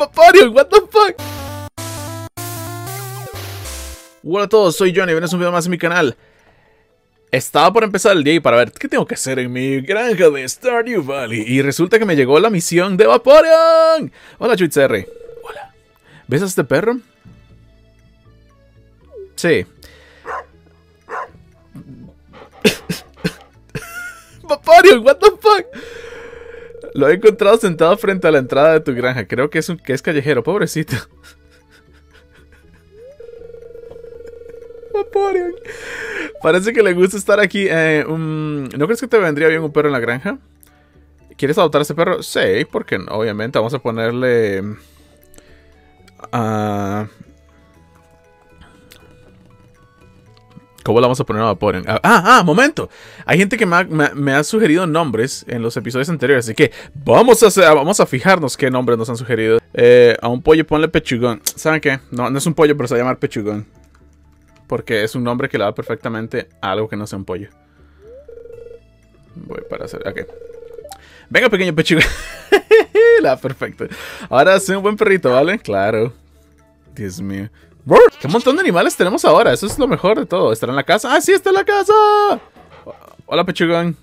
Vaporeon, what the fuck? Hola a todos, soy Johnny, ven un video más en mi canal. Estaba por empezar el día y para ver qué tengo que hacer en mi granja de Stardew Valley. Y resulta que me llegó la misión de Vaporeon. Hola, R. Hola. ¿Ves a este perro? Sí. Vaporeon, what the? Lo he encontrado sentado frente a la entrada de tu granja. Creo que es un que es callejero, pobrecito. Parece que le gusta estar aquí. Eh, ¿No crees que te vendría bien un perro en la granja? ¿Quieres adoptar a ese perro? Sí, porque obviamente. Vamos a ponerle. Uh, ¿Cómo le vamos a poner a Vaporeon? Ah, ah, ah momento. Hay gente que me ha, sugerido nombres en los episodios anteriores. Así que vamos a, vamos a fijarnos qué nombres nos han sugerido. Eh, a un pollo ponle pechugón. ¿Saben qué? No, no es un pollo, pero se va a llamar pechugón. Porque es un nombre que le da perfectamente a algo que no sea un pollo. Voy para hacer... Ok. Venga, pequeño pechuga. la perfecto. Ahora soy un buen perrito, ¿vale? Claro. Dios mío. ¿Qué montón de animales tenemos ahora? Eso es lo mejor de todo. ¿Estará en la casa? ¡Ah, sí, está en la casa! Hola, pechugón.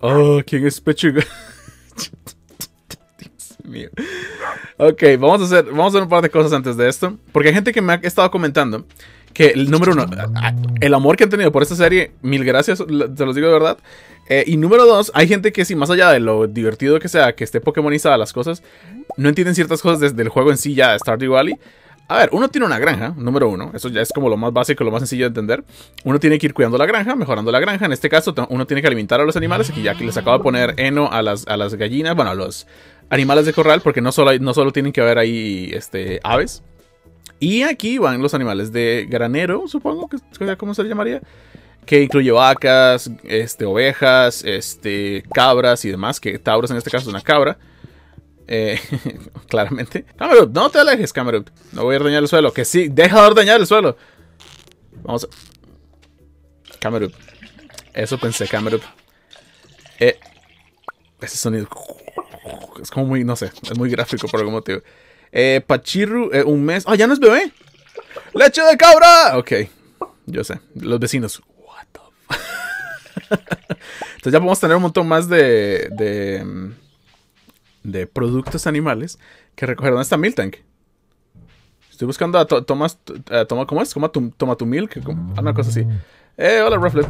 Oh, ¿quién es pechugón? Dios mío. Ok, vamos a, hacer, vamos a hacer un par de cosas antes de esto. Porque hay gente que me ha estado comentando que el número uno, el amor que han tenido por esta serie, mil gracias, te los digo de verdad. Eh, y número dos, hay gente que sí, más allá de lo divertido que sea, que esté pokémonizada las cosas, no entienden ciertas cosas desde el juego en sí ya, Stardew Valley. A ver, uno tiene una granja, número uno, eso ya es como lo más básico, lo más sencillo de entender. Uno tiene que ir cuidando la granja, mejorando la granja. En este caso, uno tiene que alimentar a los animales, aquí ya que les acabo de poner heno a las, a las gallinas, bueno, a los animales de corral, porque no solo, no solo tienen que haber ahí este, aves, y aquí van los animales de granero, supongo que cómo se llamaría. Que incluye vacas, este, ovejas, este, cabras y demás. Que Tauros en este caso es una cabra. Eh, claramente. Camerup, no te alejes, Camerup. No voy a dañar el suelo. Que sí, deja de ordeñar el suelo. Vamos a... Camerup. Eso pensé, Camerup. Eh, ese sonido... Es como muy, no sé, es muy gráfico por algún motivo. Eh, Pachirru, eh, un mes. ¡Ah, ya no es bebé! ¡Leche de cabra! Ok, yo sé. Los vecinos. What the Entonces ya podemos tener un montón más de, de, de productos animales que recoger. ¿Dónde está Miltank? Estoy buscando a Thomas. toma, ¿Cómo es? Toma tu, toma tu milk. Una cosa así. Eh, hola, Rufflet.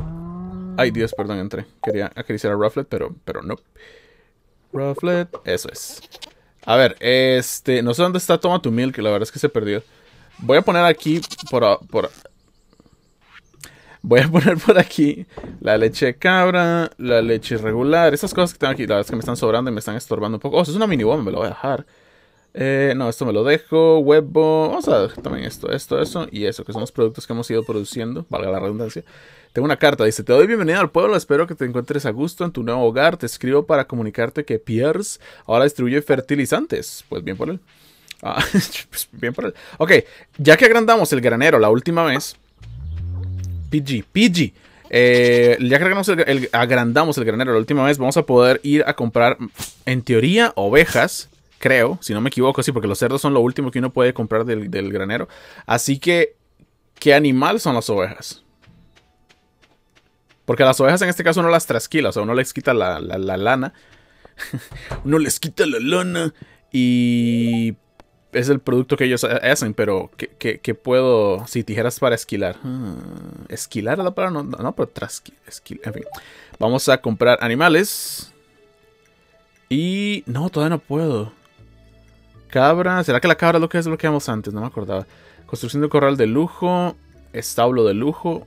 Ay, Dios, perdón, entré. Quería acariciar a Rufflet, pero, pero no. Rufflet, eso es. A ver, este, no sé dónde está Toma tu Milk, la verdad es que se perdió. Voy a poner aquí por, por Voy a poner por aquí la leche de cabra, la leche regular, esas cosas que tengo aquí, la verdad es que me están sobrando y me están estorbando un poco. Oh, eso es una mini bomba, me lo voy a dejar. Eh, no, esto me lo dejo, huevo, vamos a dejar también esto, esto, eso y eso, que son los productos que hemos ido produciendo, valga la redundancia. Tengo una carta, dice, te doy bienvenida al pueblo, espero que te encuentres a gusto en tu nuevo hogar, te escribo para comunicarte que Pierce ahora distribuye fertilizantes. Pues bien por él. Ah, pues bien por él. Ok, ya que agrandamos el granero la última vez, PG, PG. Eh, ya que agrandamos el, agrandamos el granero la última vez, vamos a poder ir a comprar, en teoría, ovejas creo, si no me equivoco, sí, porque los cerdos son lo último que uno puede comprar del, granero. Así que, ¿qué animal son las ovejas? Porque las ovejas en este caso uno las trasquila, o sea, uno les quita la, lana. uno les quita la lana y es el producto que ellos hacen, pero que, puedo, si tijeras para esquilar. Ah, esquilar la no, no pero trasquilar, en fin. Vamos a comprar animales. Y no, todavía no puedo. Cabra, ¿será que la cabra es lo que desbloqueamos antes? No me acordaba. Construcción de corral de lujo, establo de lujo,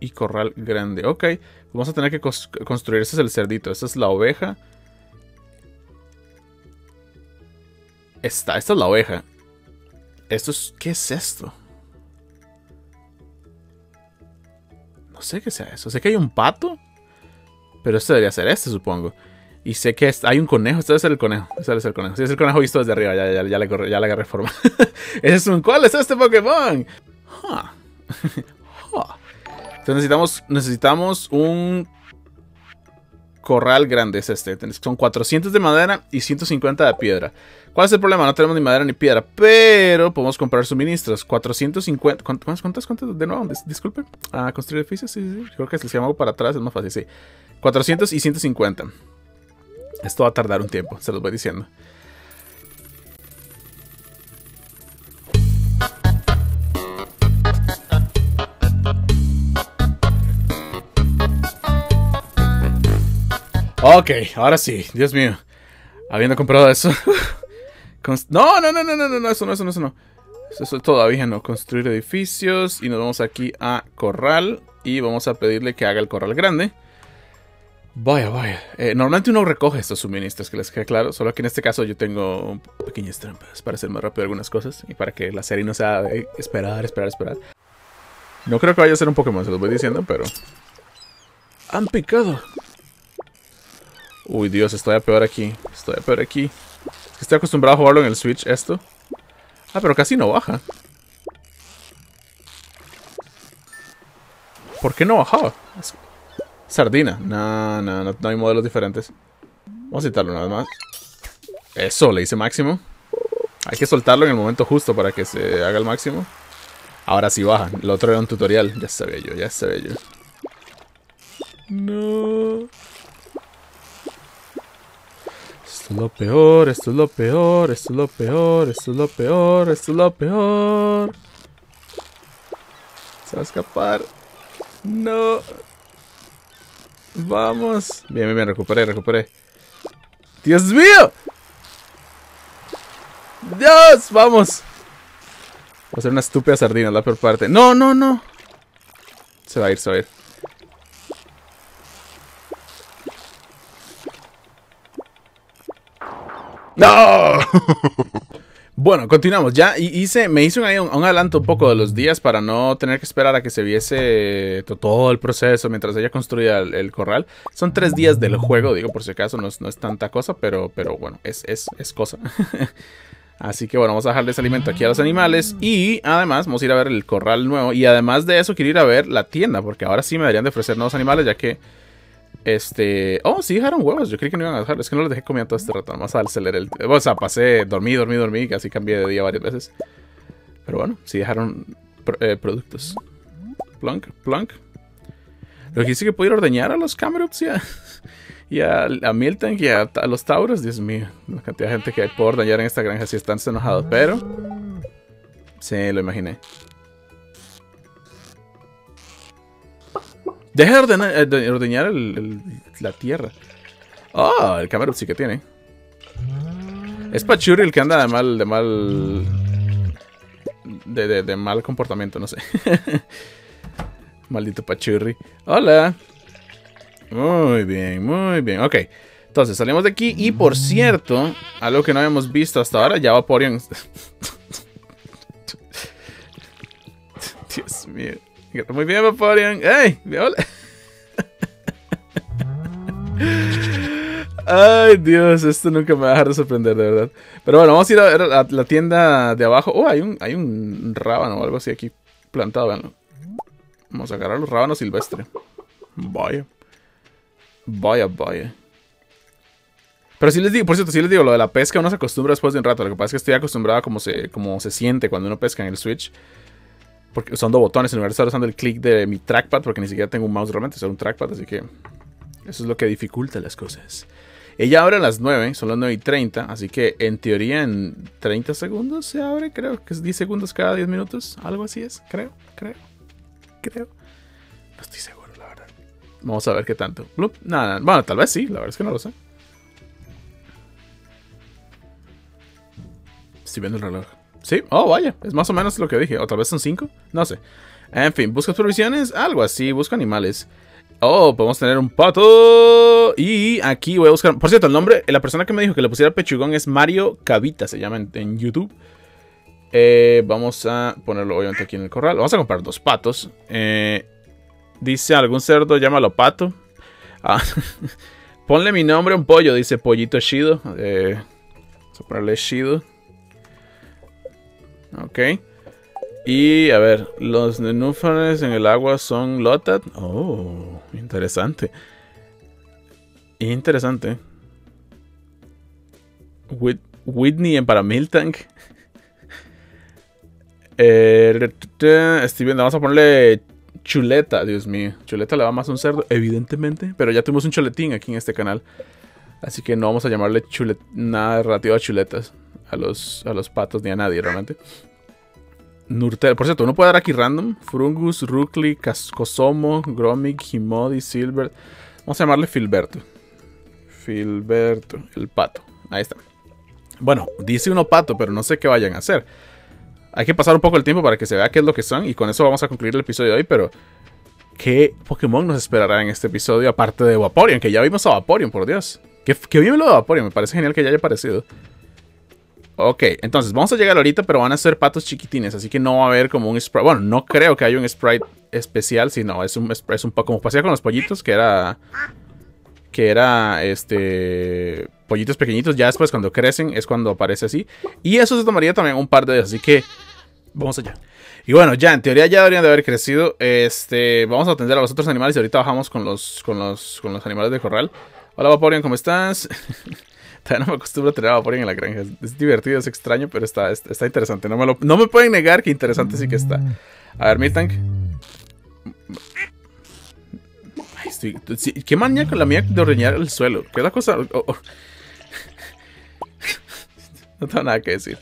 y corral grande. Ok, vamos a tener que construir. Este es el cerdito, esta es la oveja. Esta, esta es la oveja. Esto es... ¿Qué es esto? No sé qué sea eso. Sé que hay un pato. Pero este debería ser este, supongo. Y sé que hay un conejo. Este debe ser el conejo. Este debe el conejo. Sí, es el conejo visto desde arriba. Ya, ya, ya, le, ya le agarré forma. es un... ¿Cuál es este Pokémon? Entonces necesitamos, necesitamos un corral grande es este. Son 400 de madera y 150 de piedra. ¿Cuál es el problema? No tenemos ni madera ni piedra, pero podemos comprar suministros. 450... ¿Cuántas? ¿Cuántas? De nuevo, disculpe. Ah, construir edificios, sí, sí. Creo que si llama para atrás es más fácil, sí. 400 y 150. Esto va a tardar un tiempo, se los voy diciendo. Ok, ahora sí, Dios mío. Habiendo comprado eso. no, no, no, no, no, no, eso no, eso no, eso no. Eso todavía no. Construir edificios. Y nos vamos aquí a corral. Y vamos a pedirle que haga el corral grande. Vaya, vaya. Eh, normalmente uno recoge estos suministros, que les quede claro. Solo que en este caso yo tengo pequeñas trampas para hacer más rápido algunas cosas. Y para que la serie no sea esperar, esperar, esperar. No creo que vaya a ser un Pokémon, se los voy diciendo, pero... Han picado. Uy, Dios, estoy a peor aquí. Estoy a peor aquí. Estoy acostumbrado a jugarlo en el Switch, esto. Ah, pero casi no baja. ¿Por qué no bajaba? Sardina. No, no, no, hay modelos diferentes. Vamos a citarlo nada más. Eso, le hice máximo. Hay que soltarlo en el momento justo para que se haga el máximo. Ahora sí baja. El otro era un tutorial. Ya sabía yo, ya sabía yo. No. Esto es lo peor, esto es lo peor, esto es lo peor, esto es lo peor, esto es lo peor. Se va a escapar. No. Vamos. Bien, bien, bien, recuperé, recuperé. ¡Dios mío! ¡Dios! ¡Vamos! Va a ser una estúpida sardina la peor parte. ¡No, no, no! Se va a ir, se va a ir. ¡No! bueno, continuamos. Ya hice, me hice un, un, adelanto un poco de los días para no tener que esperar a que se viese todo el proceso mientras ella construía el, corral. Son tres días del juego, digo por si acaso, no es, tanta cosa, pero, pero bueno, es, es, es cosa. Así que bueno, vamos a dejarles alimento aquí a los animales y además vamos a ir a ver el corral nuevo y además de eso quiero ir a ver la tienda porque ahora sí me deberían de ofrecer nuevos animales ya que este. Oh, sí dejaron huevos. Yo creí que no iban a dejar. Es que no los dejé comiendo todo este rato. Más al acelerar el. O sea, pasé, dormí, dormí, dormí. Casi cambié de día varias veces. Pero bueno, sí dejaron eh, productos. Plunk, plunk. Lo que dice que puedo ir a ordeñar a los Camerups y a, a, Milton y a, los Tauros. Dios mío, la cantidad de gente que puedo ordeñar en esta granja si están enojados. Pero. Sí, lo imaginé. Deja de eh, ordeñar, la tierra. Oh, el Camerup sí que tiene. Es Pachuri el que anda de mal. de mal. de, mal comportamiento, no sé. Maldito Pachurri. Hola. Muy bien, muy bien. Ok. Entonces salimos de aquí. Y por cierto, algo que no habíamos visto hasta ahora, ya Vaporeon. Dios mío. Muy bien, Vaporeon. ¡Ey! Hola. Ay, Dios, esto nunca me va a dejar de sorprender, de verdad. Pero bueno, vamos a ir a ver la, la tienda de abajo. Oh, hay un, hay un rábano o algo así aquí plantado, veanlo. Vamos a agarrar los rábanos silvestres. Vaya. Vaya, vaya. Pero sí les digo, por cierto, sí les digo, lo de la pesca uno se acostumbra después de un rato. Lo que pasa es que estoy acostumbrado a cómo se, como se siente cuando uno pesca en el Switch. Porque son dos botones, en lugar de estar usando el clic de mi trackpad, porque ni siquiera tengo un mouse realmente, es un trackpad, así que eso es lo que dificulta las cosas. Ella abre a las 9, son las 9 y 30, así que en teoría en 30 segundos se abre, creo que es 10 segundos cada 10 minutos, algo así es, creo, creo, creo. No estoy seguro, la verdad. Vamos a ver qué tanto. Nada, bueno, tal vez sí, la verdad es que no lo sé. Estoy viendo el reloj. Sí, oh, vaya, es más o menos lo que dije. Otra vez son 5, no sé. En fin, busca provisiones, algo así, busca animales. Oh, podemos tener un pato. Y aquí voy a buscar. Por cierto, el nombre, la persona que me dijo que le pusiera pechugón es Mario Cavita, se llama en, YouTube. Eh, vamos a ponerlo obviamente aquí en el corral. Vamos a comprar dos patos. Eh, dice algún cerdo, llámalo pato. Ah, ponle mi nombre a un pollo, dice pollito Shido. Eh, vamos a ponerle Shido. Ok. Y a ver, los nenúfares en el agua son Lotat. Oh, interesante. Interesante. Whitney en para Miltank. Eh, estoy viendo, vamos a ponerle chuleta, Dios mío. Chuleta le va más a un cerdo, evidentemente. Pero ya tuvimos un chuletín aquí en este canal. Así que no vamos a llamarle chulet nada relativo a chuletas. A los, a los patos ni a nadie realmente. Nurtel. Por cierto, uno puede dar aquí random. Frungus, Rukli, Cosomo, Gromig, Himodi, Silver. Vamos a llamarle Filberto. Filberto, el pato. Ahí está. Bueno, dice uno pato, pero no sé qué vayan a hacer. Hay que pasar un poco el tiempo para que se vea qué es lo que son. Y con eso vamos a concluir el episodio de hoy. Pero, ¿qué Pokémon nos esperará en este episodio? Aparte de Vaporeon, que ya vimos a Vaporeon, por Dios. Que, que bien lo de Vaporeon, me parece genial que ya haya aparecido. Ok, entonces vamos a llegar ahorita, pero van a ser patos chiquitines, así que no va a haber como un sprite. Bueno, no creo que haya un sprite especial, sino es un, es un poco como pasía con los pollitos, que era. Que era este. Pollitos pequeñitos. Ya después, cuando crecen, es cuando aparece así. Y eso se tomaría también un par de días, así que. Vamos allá. Y bueno, ya en teoría ya deberían de haber crecido. Este. Vamos a atender a los otros animales y ahorita bajamos con los. con los. con los animales de corral. Hola Vaporeon, ¿cómo estás? no me acostumbro a tener a en la granja. Es, divertido, es extraño, pero está, está, interesante. No me, no me pueden negar que interesante sí que está. A ver, mi tank. ¿Qué manía con la mía de ordeñar el suelo? ¿Qué es la cosa? Oh, oh. No tengo nada que decir.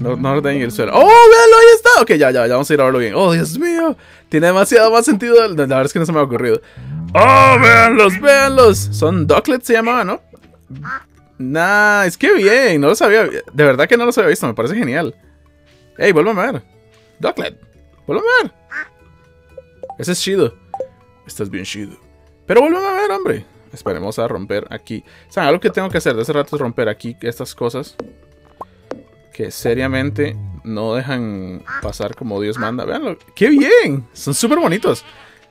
No, no el suelo. ¡Oh, véanlo! Ahí está. Ok, ya, ya, ya vamos a ir a verlo bien. ¡Oh, Dios mío! Tiene demasiado más sentido. La verdad es que no se me ha ocurrido. ¡Oh, véanlos! ¡Véanlos! Son Ducklets se llamaban, ¿no? Nice, qué bien, no lo sabía. De verdad que no los había visto, me parece genial. Ey, vuelve a ver. Ducklet, vuelve a ver. Ese es chido. Estás bien chido. Pero vuelve a ver, hombre. Esperemos a romper aquí. O sea, algo que tengo que hacer de hace rato es romper aquí estas cosas. Que seriamente no dejan pasar como Dios manda. Veanlo. ¡Qué bien! Son súper bonitos.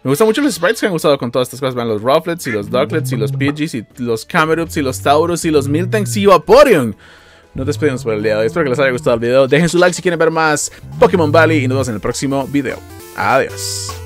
Me gustan mucho los sprites que han usado con todas estas cosas. Vean los Rufflets y los Ducklets y los Pidgeys y los Camerups y los Taurus y los Miltanks y Vaporeon. Nos despedimos por el día de hoy. Espero que les haya gustado el video. Dejen su like si quieren ver más Pokémon Valley y nos vemos en el próximo video. Adiós.